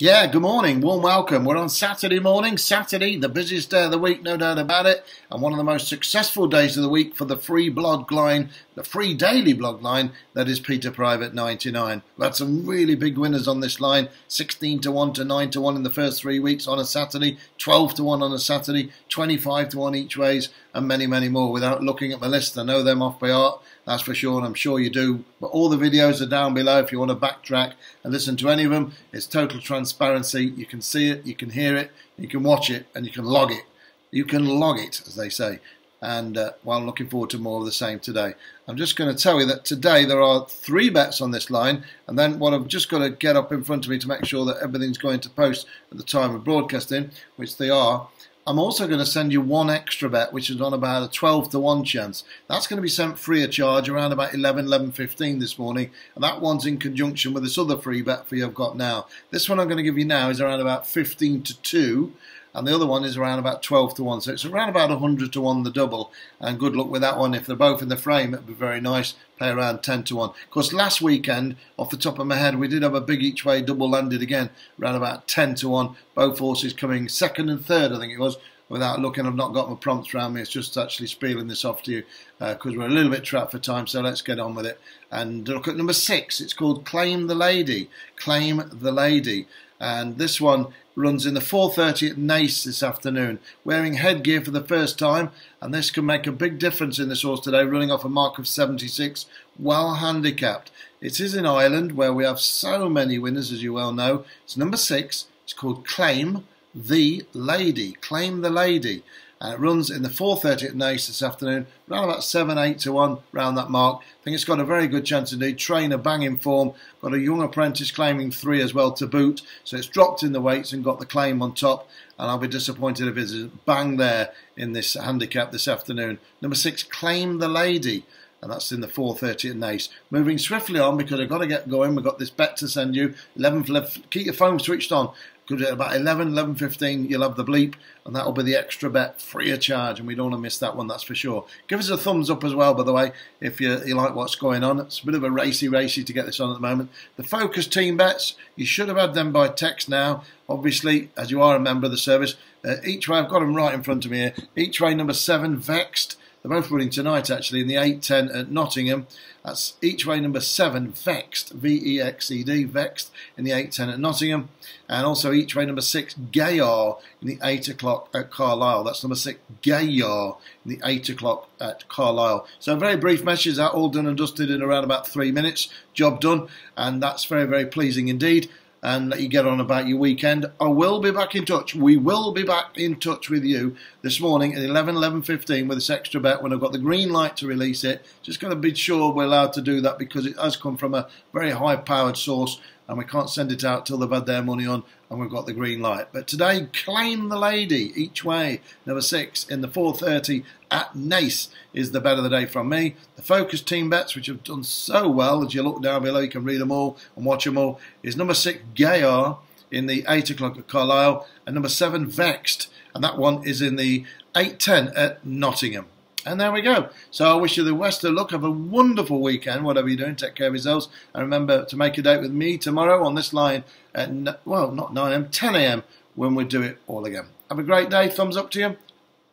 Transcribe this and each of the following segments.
Yeah, good morning. Warm welcome. We're on Saturday morning. Saturday, the busiest day of the week, no doubt about it, and one of the most successful days of the week for the free blog line, the free daily blog line that is Peter Private 99. We've had some really big winners on this line 16 to 1 to 9 to 1 in the first three weeks on a Saturday, 12 to 1 on a Saturday, 25 to 1 each ways, and many, many more. Without looking at my list, I know them off by heart, that's for sure, and I'm sure you do. But all the videos are down below if you want to backtrack and listen to any of them. It's total transparency. You can see it, you can hear it, you can watch it, and you can log it. You can log it, as they say. And uh, well, I'm looking forward to more of the same today. I'm just going to tell you that today there are three bets on this line, and then what I've just got to get up in front of me to make sure that everything's going to post at the time of broadcasting, which they are. I'm also going to send you one extra bet, which is on about a 12 to 1 chance. That's going to be sent free of charge around about 11, 11.15 this morning. And that one's in conjunction with this other free bet for you I've got now. This one I'm going to give you now is around about 15 to 2 and the other one is around about 12 to 1. So it's around about 100 to 1 the double. And good luck with that one. If they're both in the frame, it'd be very nice. Pay around 10 to 1. Of course, last weekend, off the top of my head, we did have a big each way double landed again, around about 10 to 1. Both horses coming second and third, I think it was. Without looking, I've not got my prompts around me. It's just actually spieling this off to you because uh, we're a little bit trapped for time. So let's get on with it and look at number six. It's called Claim the Lady. Claim the Lady and this one runs in the 4.30 at Naas this afternoon, wearing headgear for the first time, and this can make a big difference in this horse today, running off a mark of 76, well handicapped. It is in Ireland, where we have so many winners, as you well know. It's number six. It's called Claim the Lady. Claim the Lady. And it runs in the 4.30 at Naas this afternoon, around about 7, 8 to 1, round that mark. I think it's got a very good chance indeed. Trainer banging form, got a young apprentice claiming 3 as well to boot. So it's dropped in the weights and got the claim on top. And I'll be disappointed if it's bang there in this handicap this afternoon. Number 6, Claim the Lady and that's in the 4.30 at Naas. Moving swiftly on because I've got to get going. We've got this bet to send you. 11 for 11. Keep your phone switched on. Because at about 11, 11.15, you'll have the bleep, and that'll be the extra bet free of charge, and we don't want to miss that one, that's for sure. Give us a thumbs up as well, by the way, if you, you like what's going on. It's a bit of a racy, racy to get this on at the moment. The focus team bets, you should have had them by text now. Obviously, as you are a member of the service, uh, each way, I've got them right in front of me here. Each way number seven, Vexed. Both running tonight, actually, in the 8.10 at Nottingham. That's each way number seven, Vexed, V-E-X-E-D, Vexed, in the 8.10 at Nottingham. And also each way number six, Gayar, in the 8 o'clock at Carlisle. That's number six, Gayar, in the 8 o'clock at Carlisle. So very brief message, that all done and dusted in around about three minutes. Job done. And that's very, very pleasing indeed and let you get on about your weekend. I will be back in touch. We will be back in touch with you this morning at 11, 11.15 with this extra bet when I've got the green light to release it. Just going to be sure we're allowed to do that because it has come from a very high-powered source and we can't send it out till they've had their money on and we've got the green light. But today, claim the lady each way. Number six in the 4.30 at Naas is the bet of the day from me. The focus team bets, which have done so well, as you look down below, you can read them all and watch them all, is number six, Gayar in the 8 o'clock at Carlisle, and number seven, Vexed, and that one is in the 8.10 at Nottingham. And there we go. So I wish you the best of luck. Have a wonderful weekend, whatever you're doing. Take care of yourselves. And remember to make a date with me tomorrow on this line at, well, not 9 a.m., 10 a.m. when we do it all again. Have a great day. Thumbs up to you.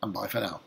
And bye for now.